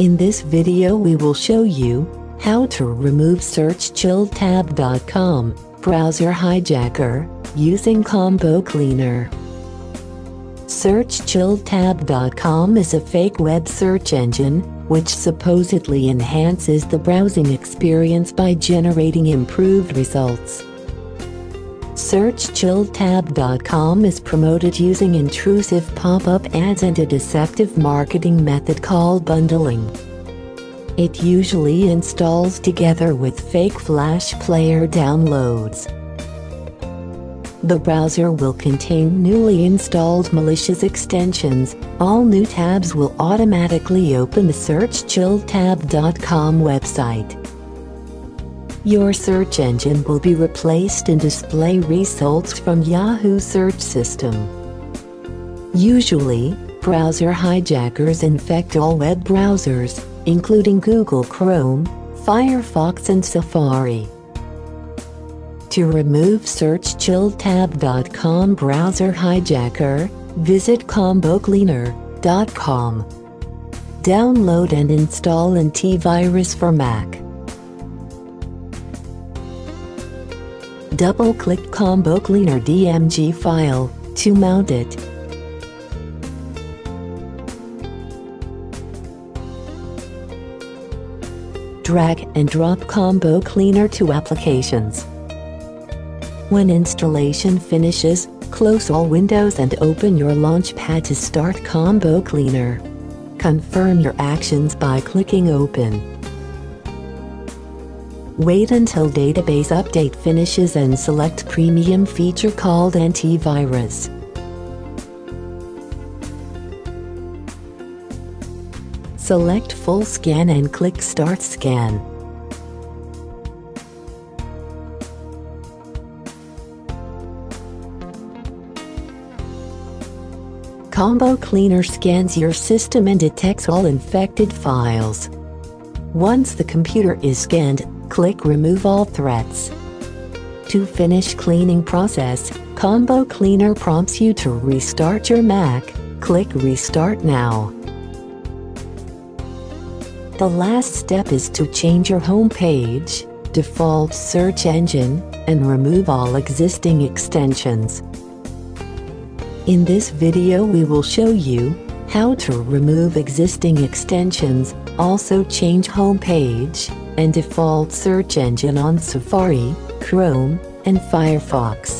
In this video we will show you how to remove SearchChillTab.com browser hijacker using Combo Cleaner. SearchChillTab.com is a fake web search engine which supposedly enhances the browsing experience by generating improved results. SearchChillTab.com is promoted using intrusive pop-up ads and a deceptive marketing method called bundling. It usually installs together with fake Flash player downloads. The browser will contain newly installed malicious extensions. All new tabs will automatically open the SearchChillTab.com website. Your search engine will be replaced and display results from Yahoo search system. Usually, browser hijackers infect all web browsers, including Google Chrome, Firefox and Safari. To remove SearchChillTab.com browser hijacker, visit ComboCleaner.com. Download and install antivirus for Mac. Double-click Combo Cleaner DMG file to mount it. Drag and drop Combo Cleaner to Applications. When installation finishes, close all windows and open your Launchpad to start Combo Cleaner. Confirm your actions by clicking Open. Wait until database update finishes and select premium feature called antivirus. Select full scan and click start scan. Combo Cleaner scans your system and detects all infected files. Once the computer is scanned, click Remove All Threats. To finish cleaning process, Combo Cleaner prompts you to restart your Mac, click Restart Now. The last step is to change your home page, default search engine, and remove all existing extensions. In this video we will show you how to remove existing extensions, also change home page, and default search engine on Safari, Chrome, and Firefox.